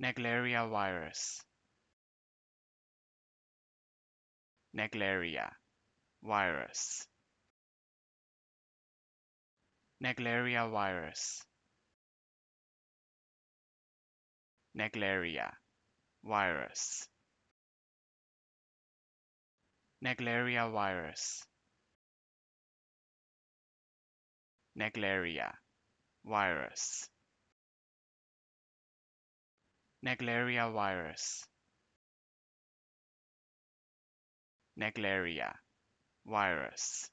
Naegleria virus. Naegleria virus. Naegleria virus. Naegleria virus. Naegleria virus. Virus Naegleria virus. Naegleria virus